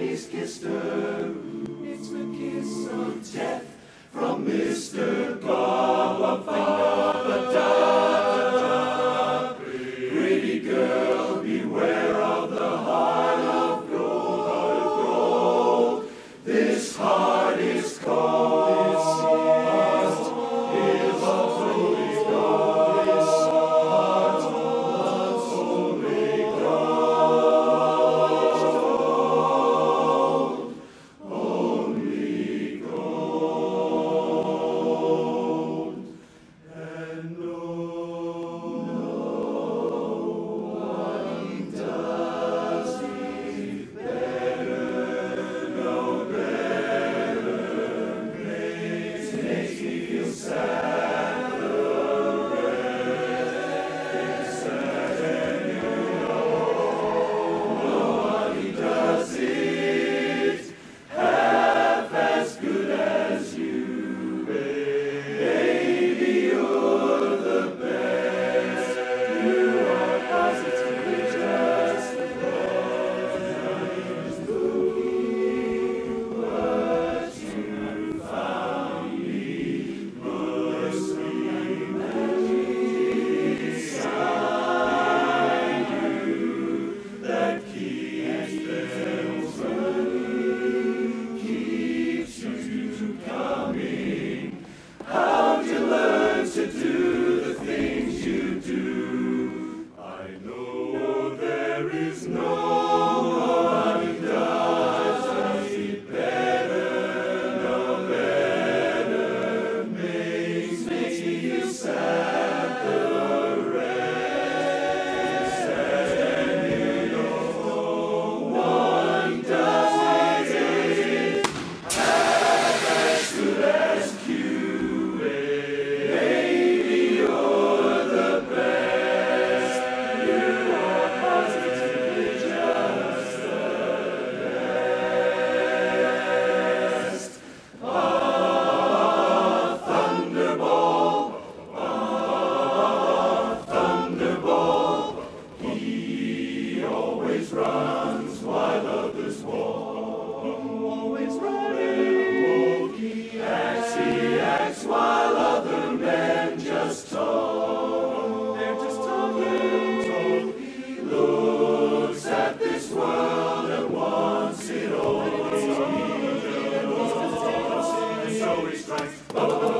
Daddy's kissed her. It's the kiss of death from Mr. always runs while others walk. Always running. Railroad, he acts, he acts while other men just talk. They're just talking. He looks at this world and wants it all. And so he strikes.